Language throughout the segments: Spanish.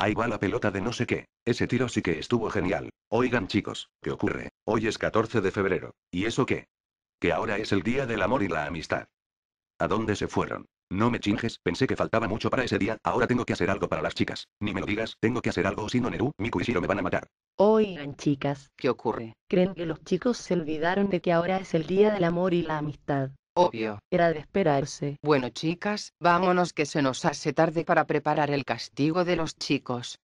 Ahí va la pelota de no sé qué. Ese tiro sí que estuvo genial. Oigan chicos, ¿qué ocurre? Hoy es 14 de febrero. ¿Y eso qué? Que ahora es el día del amor y la amistad. ¿A dónde se fueron? No me chinges, pensé que faltaba mucho para ese día, ahora tengo que hacer algo para las chicas. Ni me lo digas, tengo que hacer algo o si no Neru, Miku y Shiro me van a matar. Oigan chicas, ¿Qué ocurre? ¿creen que los chicos se olvidaron de que ahora es el día del amor y la amistad? Obvio. Era de esperarse. Bueno chicas, vámonos que se nos hace tarde para preparar el castigo de los chicos.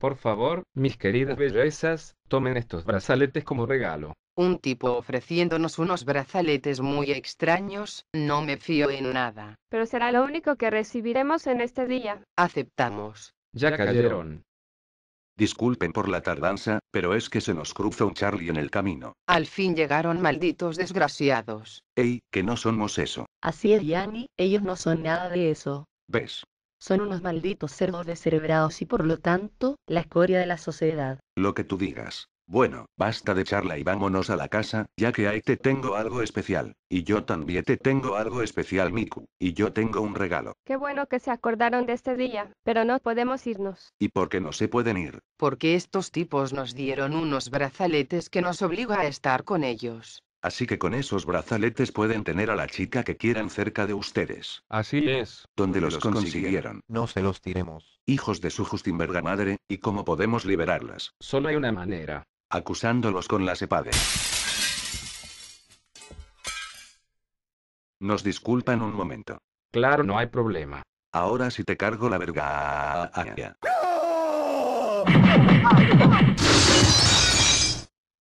Por favor, mis queridas bellezas, tomen estos brazaletes como regalo. Un tipo ofreciéndonos unos brazaletes muy extraños, no me fío en nada. Pero será lo único que recibiremos en este día. Aceptamos. Ya cayeron. Disculpen por la tardanza, pero es que se nos cruza un Charlie en el camino. Al fin llegaron malditos desgraciados. Ey, que no somos eso. Así es Yanni, ellos no son nada de eso. ¿Ves? Son unos malditos cerdos descerebrados y por lo tanto, la escoria de la sociedad. Lo que tú digas. Bueno, basta de charla y vámonos a la casa, ya que ahí te tengo algo especial. Y yo también te tengo algo especial, Miku. Y yo tengo un regalo. Qué bueno que se acordaron de este día, pero no podemos irnos. ¿Y por qué no se pueden ir? Porque estos tipos nos dieron unos brazaletes que nos obliga a estar con ellos. Así que con esos brazaletes pueden tener a la chica que quieran cerca de ustedes. Así es. ¿Dónde los consiguieron? No se los tiremos. Hijos de su Justinberga madre, ¿y cómo podemos liberarlas? Solo hay una manera. Acusándolos con la SEPADE. Nos disculpan un momento. Claro, no hay problema. Ahora sí te cargo la verga.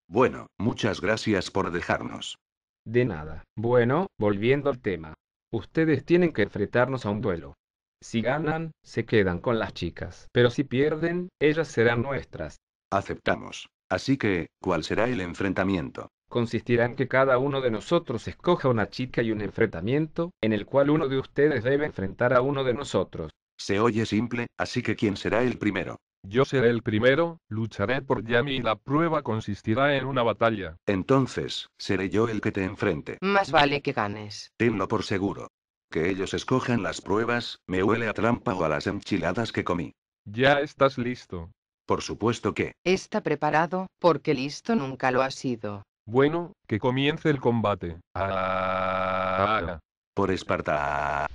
Bueno, muchas gracias por dejarnos. De nada. Bueno, volviendo al tema. Ustedes tienen que enfrentarnos a un duelo. Si ganan, se quedan con las chicas. Pero si pierden, ellas serán nuestras. Aceptamos. Así que, ¿cuál será el enfrentamiento? Consistirá en que cada uno de nosotros escoja una chica y un enfrentamiento, en el cual uno de ustedes debe enfrentar a uno de nosotros. Se oye simple, así que ¿quién será el primero? Yo seré el primero, lucharé por Yami y la prueba consistirá en una batalla. Entonces, seré yo el que te enfrente. Más vale que ganes. Tenlo por seguro. Que ellos escojan las pruebas, me huele a trampa o a las enchiladas que comí. Ya estás listo. Por supuesto que. Está preparado, porque listo nunca lo ha sido. Bueno, que comience el combate. Ah, Por Esparta.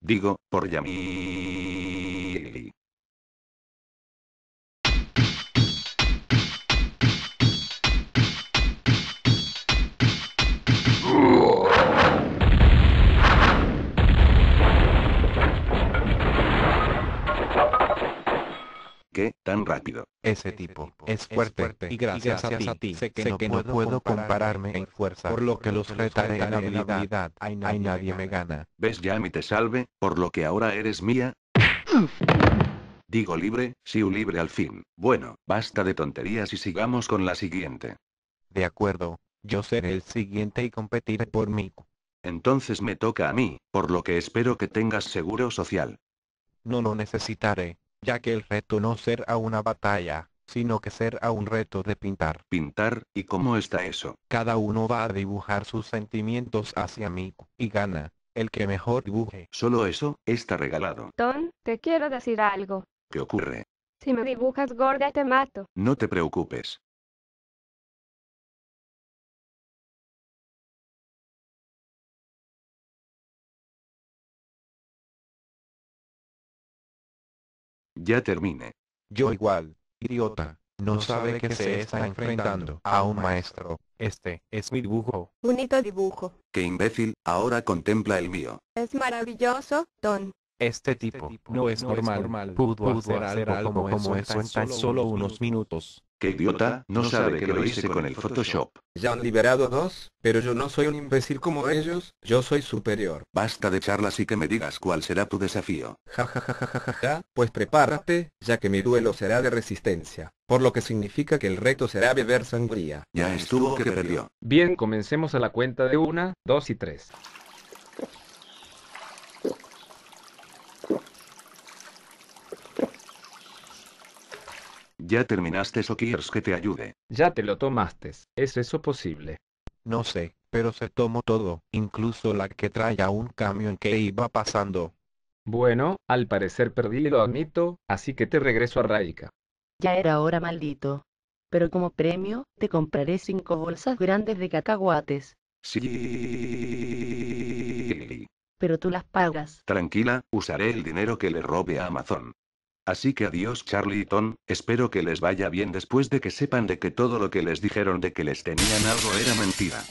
Digo, por Yami. ¿Qué? Tan rápido. Ese tipo es fuerte, y gracias, a, ti, sé que, no, puedo compararme en fuerza, por lo que los retaré en habilidad. Ay, nadie me gana. ¿Ves Yami te salve, por lo que ahora eres mía? Digo libre, Siu libre al fin. Bueno, basta de tonterías y sigamos con la siguiente. De acuerdo, yo seré el siguiente y competiré por mí. Entonces me toca a mí, por lo que espero que tengas seguro social. No lo necesitaré, ya que el reto no será una batalla, sino que será un reto de pintar. Pintar, ¿y cómo está eso? Cada uno va a dibujar sus sentimientos hacia mí, y gana, el que mejor dibuje. Solo eso, está regalado. Ton, te quiero decir algo. ¿Qué ocurre? Si me dibujas gorda te mato. No te preocupes. Ya termine. Yo igual, idiota, no sabe que se está enfrentando a un maestro. Este es mi dibujo. Bonito dibujo. Qué imbécil, ahora contempla el mío. Es maravilloso, Ton. Este tipo no es normal. Pudo hacer algo como eso en tan solo unos minutos. Qué idiota, no sabe que lo hice con el Photoshop. Ya han liberado dos, pero yo no soy un imbécil como ellos, yo soy superior. Basta de charlas y que me digas cuál será tu desafío. Ja ja ja ja ja ja ja, pues prepárate, ya que mi duelo será de resistencia, por lo que significa que el reto será beber sangría. Ya estuvo que perdió. Bien, comencemos a la cuenta de una, dos y tres. ¿Ya terminaste o quieres que te ayude? Ya te lo tomaste. ¿Es eso posible? No sé, pero se tomó todo, incluso la que traía un camión que iba pasando. Bueno, al parecer perdí y lo admito, así que te regreso a Raika. Ya era hora, maldito. Pero como premio, te compraré cinco bolsas grandes de cacahuates. Sí. Pero tú las pagas. Tranquila, usaré el dinero que le robe a Amazon. Así que adiós Charlie y Tom, espero que les vaya bien después de que sepan de que todo lo que les dijeron de que les tenían algo era mentira.